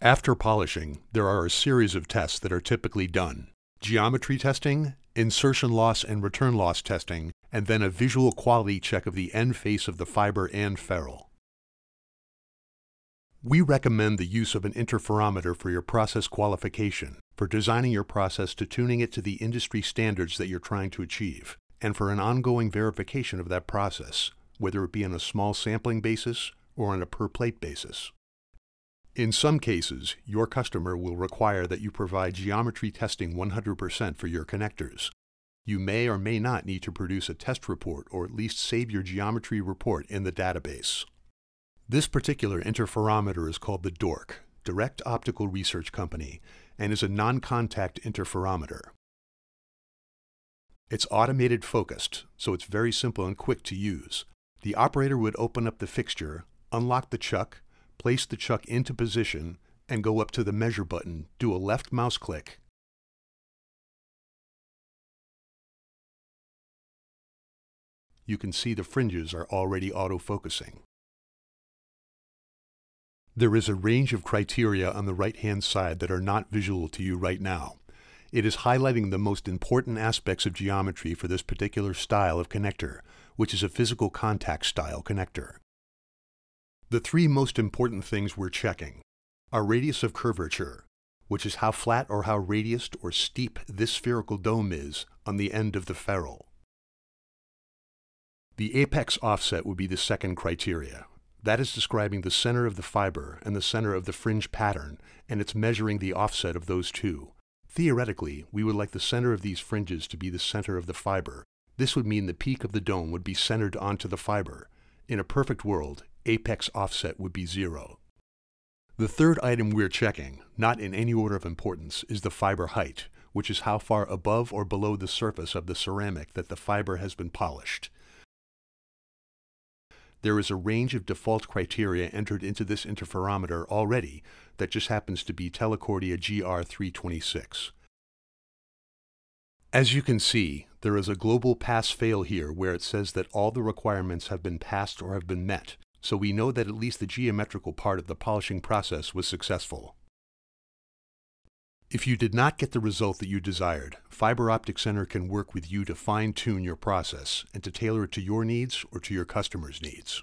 After polishing, there are a series of tests that are typically done. Geometry testing, insertion loss and return loss testing, and then a visual quality check of the end face of the fiber and ferrule. We recommend the use of an interferometer for your process qualification, for designing your process to tuning it to the industry standards that you're trying to achieve, and for an ongoing verification of that process, whether it be on a small sampling basis or on a per plate basis. In some cases, your customer will require that you provide geometry testing 100% for your connectors. You may or may not need to produce a test report or at least save your geometry report in the database. This particular interferometer is called the DORC, Direct Optical Research Company, and is a non-contact interferometer. It's automated focused, so it's very simple and quick to use. The operator would open up the fixture, unlock the chuck, place the chuck into position, and go up to the measure button, do a left mouse click. You can see the fringes are already autofocusing. There is a range of criteria on the right-hand side that are not visual to you right now. It is highlighting the most important aspects of geometry for this particular style of connector, which is a physical contact style connector. The three most important things we're checking are radius of curvature, which is how flat or how radiused or steep this spherical dome is on the end of the ferrule. The apex offset would be the second criteria. That is describing the center of the fiber and the center of the fringe pattern, and it's measuring the offset of those two. Theoretically, we would like the center of these fringes to be the center of the fiber. This would mean the peak of the dome would be centered onto the fiber. In a perfect world, apex offset would be zero. The third item we're checking, not in any order of importance, is the fiber height, which is how far above or below the surface of the ceramic that the fiber has been polished. There is a range of default criteria entered into this interferometer already that just happens to be Telcordia GR326. As you can see, there is a global pass-fail here where it says that all the requirements have been passed or have been met, so we know that at least the geometrical part of the polishing process was successful. If you did not get the result that you desired, Fiber Optic Center can work with you to fine-tune your process and to tailor it to your needs or to your customer's needs.